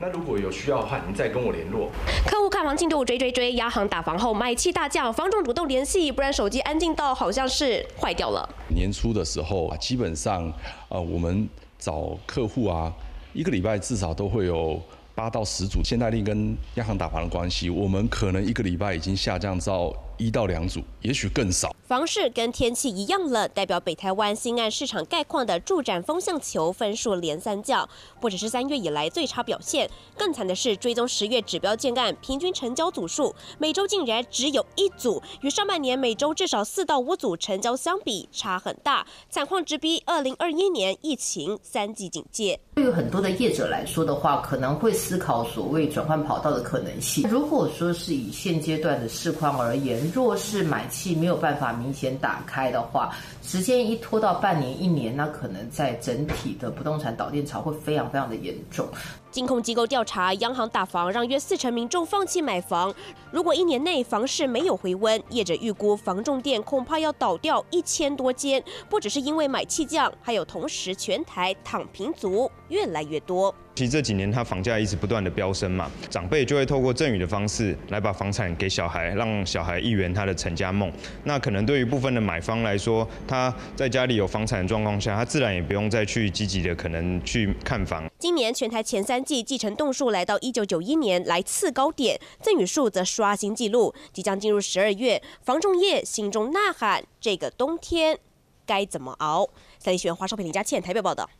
那如果有需要的话，您再跟我联络。客户看房进度追追追，央行打房后买气大降，房仲主动联系，不然手机安静到好像是坏掉了。年初的时候，基本上呃我们找客户啊，一个礼拜至少都会有。八到十组，现代令跟央行打房的关系，我们可能一个礼拜已经下降到一到两组，也许更少。房市跟天气一样冷，代表北台湾新岸市场概况的助展风向球分数连三降，不只是三月以来最差表现，更惨的是追踪十月指标建案平均成交组数，每周竟然只有一组，与上半年每周至少四到五组成交相比差很大，惨况直逼二零二一年疫情三级警戒。对于很多的业者来说的话，可能会思考所谓转换跑道的可能性。如果说是以现阶段的市况而言，若是买气没有办法。明显打开的话，时间一拖到半年、一年，那可能在整体的不动产导电潮会非常非常的严重。金控机构调查，央行打房让约四成民众放弃买房。如果一年内房市没有回温，业者预估房重店恐怕要倒掉一千多间。不只是因为买气降，还有同时全台躺平族越来越多。其实这几年它房价一直不断的飙升嘛，长辈就会透过赠与的方式来把房产给小孩，让小孩一圆他的成家梦。那可能对于部分的买方来说，他在家里有房产的状况下，他自然也不用再去积极的可能去看房。今年全台前三季继承栋数来到一九九一年来次高点，赠与数则刷新纪录。即将进入十二月，房仲业心中呐喊：这个冬天该怎么熬？三立新闻华少平林佳倩台北报道。